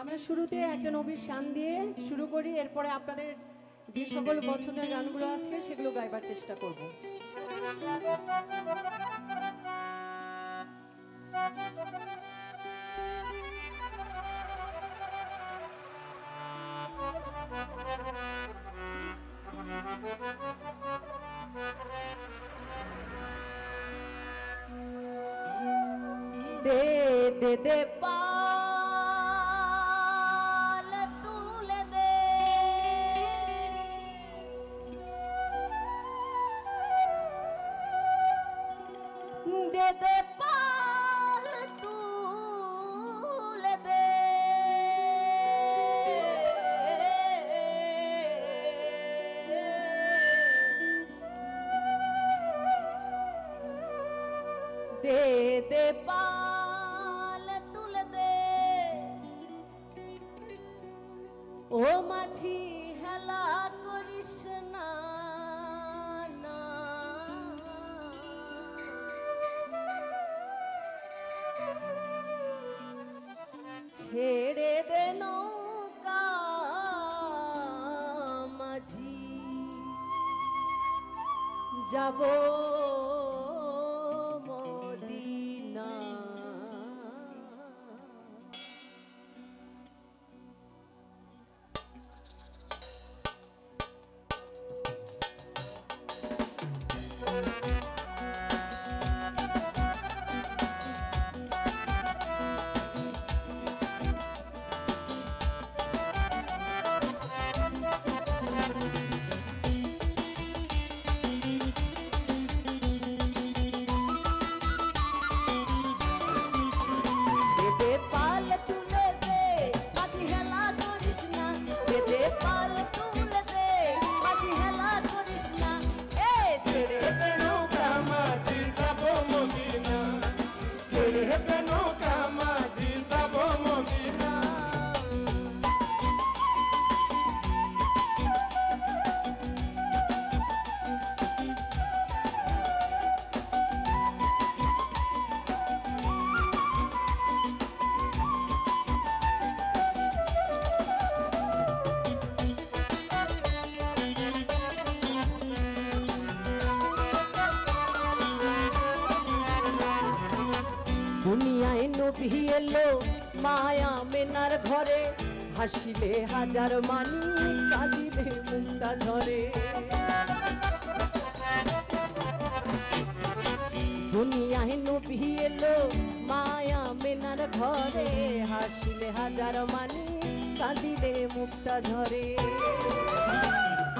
আমরা শুরুতে একটা নবীর শান দিয়ে শুরু করি, এরপরে আপনাদের যে সকল পছন্দের গানগুলো আছে সেগুলো গাইবার চেষ্টা করব। দে দে দে পাল দে দে পাল তুলে দে ও মাঝি হেলা করিস না। যাব না বেদে নবী এলো মায়া মেনার ঘরে, হাসিলে হাজার মানি কাঁদিলে মুক্তা ধরে। দুনিয়ায় নবী এলো মায়া মেনার ঘরে, হাসিলে হাজার মানি কাঁদিলে মুক্তা ঝরে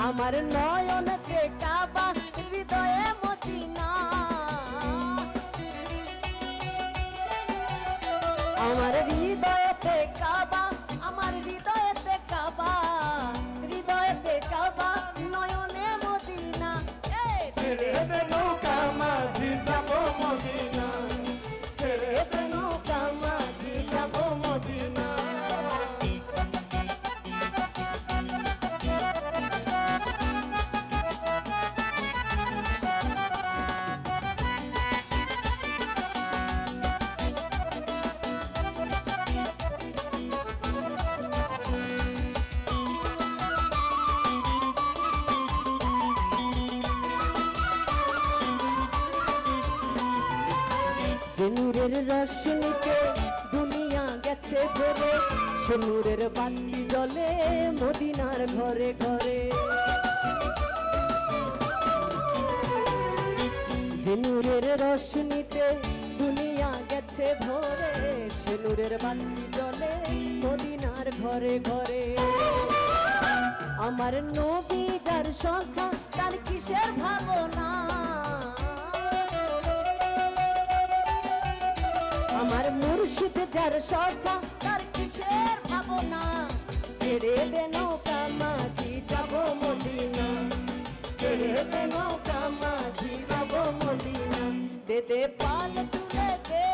আমার নয়নকে কাবা, হৃদয়ে মদিনা আমার হৃদয়তে কাবা যে নূরের রশ্মিতে দুনিয়া গেছে ভরে, সে নূরের বাতি জলে মদিনার ঘরে ঘরে। যে নূরের রশ্মিতে দুনিয়া গেছে ভরে, সে নূরের বাতি জলে মদিনার ঘরে ঘরে। আমার নবী যার সখা, তার কিসের ভাবনা? যার সখা তার কিসের ভাবনা? ছেড়ে দে নৌকা, মাঝি যাব মদিনা। ছেড়ে দে নৌকা, মাঝি যাব মদিনা। দে দে পাল তুলে দে